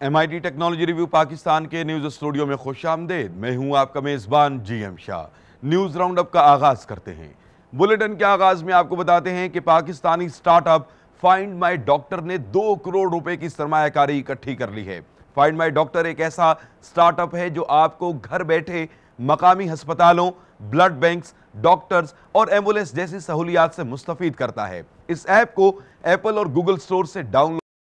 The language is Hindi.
M I T technology review Pakistan के न्यूज़ स्टूडियो में खुश आमदेद। मैं हूँ आपका मेजबान G M Shah news roundup का आगाज़ करते हैं। बुलेटिन के आगाज़ में आपको बताते हैं कि Pakistani startup find my doctor ने दो करोड़ रुपए की सरमाकारी इकट्ठी कर ली है। फाइंड माई डॉक्टर एक ऐसा स्टार्टअप है जो आपको घर बैठे मकामी हस्पतालों ब्लड बैंक्स डॉक्टर्स और एंबुलेंस जैसी सहूलियात से मुस्तफ़ करता है। इस ऐप को एप्पल और गूगल स्टोर से डाउनलोड